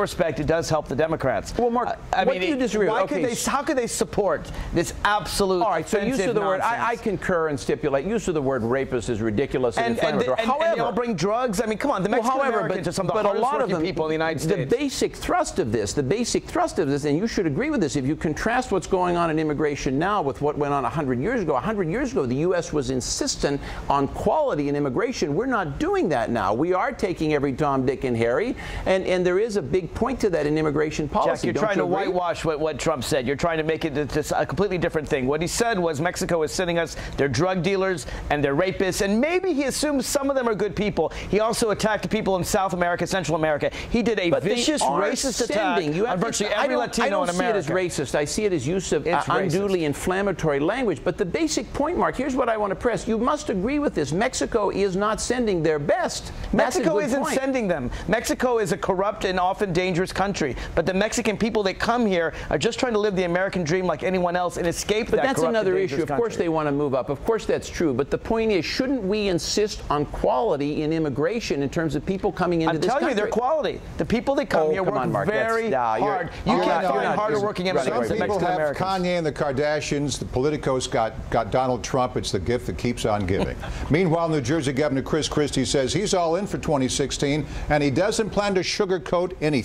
respect, it does help the Democrats. Well, Mark, I what mean, do you disagree why with? Could Okay. they, how could they support this absolute All right, so use of the word, I, I concur and stipulate, use of the word rapist is ridiculous and, and, and, inflammatory. and, and however, they all bring drugs. I mean, come on, the well, however, but, some of the but a lot of them, people in the United States. The basic thrust of this, the basic thrust of this, and you should agree with this, if you contrast what's going on in immigration now with what went on 100 years ago, 100 years ago, the U.S. was insistent on quality in immigration. We're not doing that now. We are taking every Tom, Dick, and Harry, and, and there is a big point to that in immigration policy. Jack, you're Don't trying you to agree? whitewash what, what Trump said. You're trying to make it just a completely different thing. What he said was Mexico is sending us their drug dealers and their rapists, and maybe he assumes some of them are good people. He also attacked people in South America, Central America. He did a But vicious racist sending. attack You have on virtually I every don't, Latino I don't in see it as racist. I see it as use of uh, unduly inflammatory language. But the basic point, Mark, here's what I want to press. You must agree with this. Mexico is not sending their best. Mexico isn't point. sending them. Mexico is a corrupt and often dangerous country. But the Mexican people that come here are just trying to live the American dream like anyone else and escape But that that's corrupt another dangerous issue. Of course, they want to move up. Of course, that's true. But the point is, shouldn't we insist on quality in immigration in terms of people coming into I'm this telling you, country? they're quality. The people that come Oh, here come work on, Mark. Very nah, you're- hard. You you're can't not- find you're harder working immigrants than from Mexican have Americans. Kanye and the Kardashians. The politicos got, got Donald Trump. It's the gift that keeps on giving. Meanwhile, New Jersey Governor Chris Christie says he's all in for 2016 and he doesn't plan to sugarcoat anything.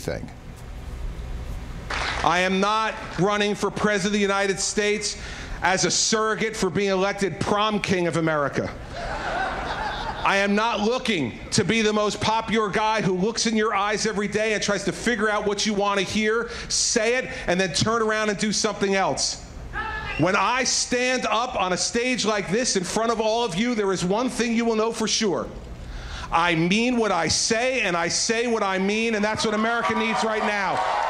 I am not running for President of the United States as a surrogate for being elected prom king of America. I am not looking to be the most popular guy who looks in your eyes every day and tries to figure out what you want to hear, say it, and then turn around and do something else. When I stand up on a stage like this in front of all of you, there is one thing you will know for sure. I mean what I say, and I say what I mean, and that's what America needs right now.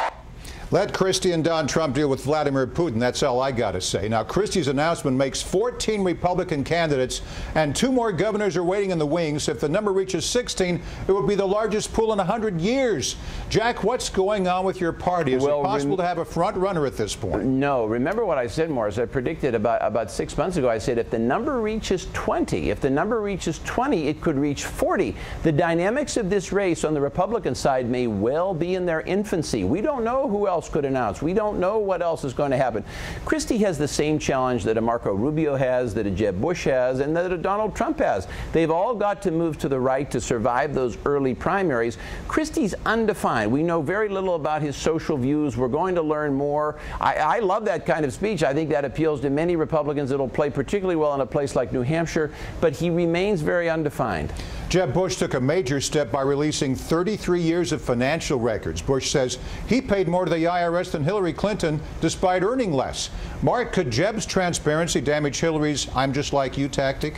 Let Christie and Don Trump deal with Vladimir Putin. That's all I got to say. Now, Christie's announcement makes 14 Republican candidates, and two more governors are waiting in the wings. If the number reaches 16, it would be the largest pool in 100 years. Jack, what's going on with your party? Is Well, it possible to have a front runner at this point? No, remember what I said, Morris. I predicted about, about six months ago. I said if the number reaches 20, if the number reaches 20, it could reach 40. The dynamics of this race on the Republican side may well be in their infancy. We don't know who else could announce. We don't know what else is going to happen. Christie has the same challenge that a Marco Rubio has, that a Jeb Bush has, and that a Donald Trump has. They've all got to move to the right to survive those early primaries. Christie's undefined. We know very little about his social views. We're going to learn more. I, I love that kind of speech. I think that appeals to many Republicans. It'll play particularly well in a place like New Hampshire, but he remains very undefined. Jeb Bush took a major step by releasing 33 years of financial records. Bush says he paid more to the IRS than Hillary Clinton despite earning less. Mark, could Jeb's transparency damage Hillary's I'm just like you tactic?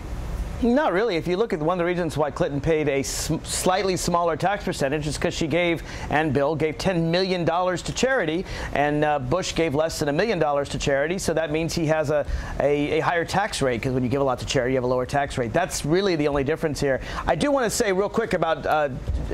Not really. If you look at one of the reasons why Clinton paid a sm slightly smaller tax percentage is because she gave, and Bill gave $10 million to charity, and uh, Bush gave less than a million dollars to charity. So that means he has a, a, a higher tax rate because when you give a lot to charity, you have a lower tax rate. That's really the only difference here. I do want to say real quick about uh,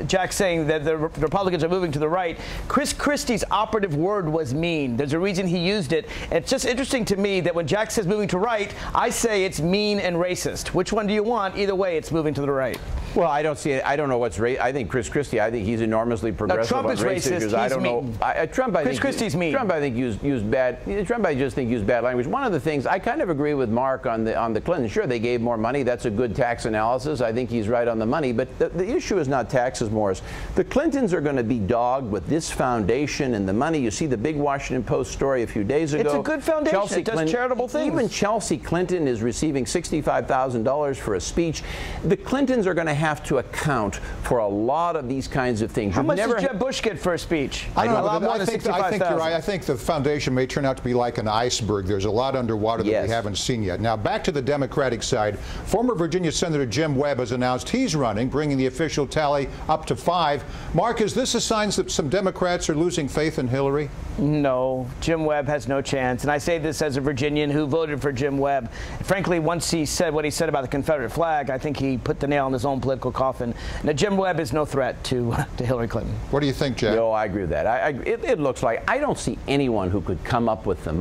Jack saying that the, Re- Republicans are moving to the right. Chris Christie's operative word was mean. There's a reason he used it. It's just interesting to me that when Jack says moving to right, I say it's mean and racist. Which one do you want? Either way, it's moving to the right. Well, I don't see it. I don't know what's ra- I think Chris Christie. I think he's enormously progressive Trump on is race racist. issues. I don't know. mean. I, I, Trump, I Chris think Christie's mean. Trump, I think used used bad. Trump, I just think used bad language. One of the things I kind of agree with Mark on the on the Clinton. Sure, they gave more money. That's a good tax analysis. I think he's right on the money. But the, the issue is not taxes, Morris. The Clintons are going to be dogged with this foundation and the money. You see the big Washington Post story a few days ago. It's a good foundation. Chelsea It does Clinton- charitable things. Even Chelsea Clinton is receiving $65,000 for a speech. The Clintons are going to have to account for a lot of these kinds of things. How You've much never does Jeb Bush get for a speech? I don't a know. lot more I think, I think you're right. I think the foundation may turn out to be like an iceberg. There's a lot underwater that Yes. we haven't seen yet. Now, back to the Democratic side. Former Virginia Senator Jim Webb has announced he's running, bringing the official tally up to five. Mark, is this a sign that some Democrats are losing faith in Hillary? No, Jim Webb has no chance. And I say this as a Virginian who voted for Jim Webb. Frankly, once he said what he said about the Confederate flag, I think he put the nail in his own political coffin. Now, Jim Webb is no threat to, to Hillary Clinton. What do you think, Jack? No, I agree with that. I, I, it, it looks like I don't see anyone who could come up with the